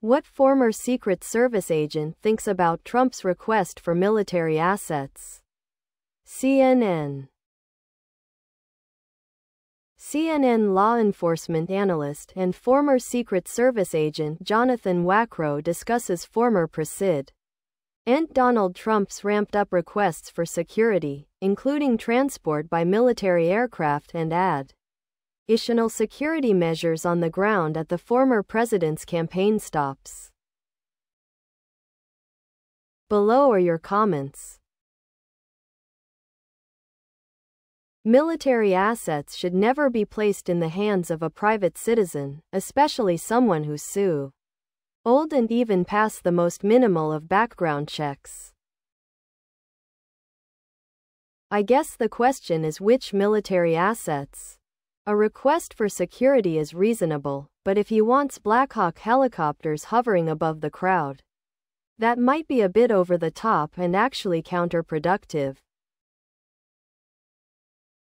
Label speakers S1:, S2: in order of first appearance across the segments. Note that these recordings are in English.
S1: What former Secret Service agent thinks about Trump's request for military assets? CNN CNN law enforcement analyst and former Secret Service agent Jonathan Wackrow discusses former President and Donald Trump's ramped up requests for security, including transport by military aircraft and ad additional security measures on the ground at the former president's campaign stops. Below are your comments. Military assets should never be placed in the hands of a private citizen, especially someone who's so old and even past the most minimal of background checks. I guess the question is which military assets? A request for security is reasonable, but if he wants Blackhawk helicopters hovering above the crowd, that might be a bit over the top and actually counterproductive.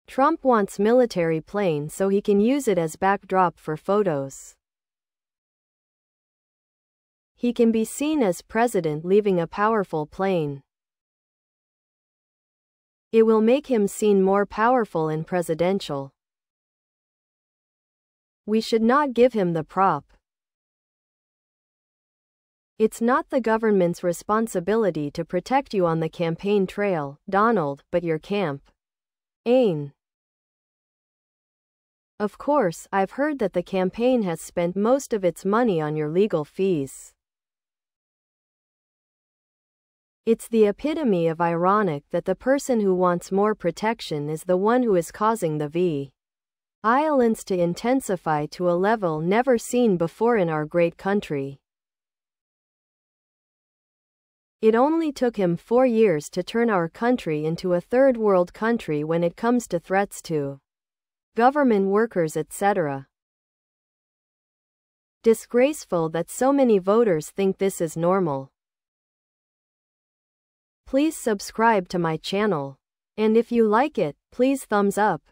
S1: Trump wants military plane so he can use it as backdrop for photos. He can be seen as president leaving a powerful plane. It will make him seem more powerful and presidential. We should not give him the prop. It's not the government's responsibility to protect you on the campaign trail, Donald, but your camp. Ain. Of course, I've heard that the campaign has spent most of its money on your legal fees. It's the epitome of ironic that the person who wants more protection is the one who is causing the V. Violence to intensify to a level never seen before in our great country. It only took him four years to turn our country into a third world country when it comes to threats to government workers etc. Disgraceful that so many voters think this is normal. Please subscribe to my channel. And if you like it, please thumbs up.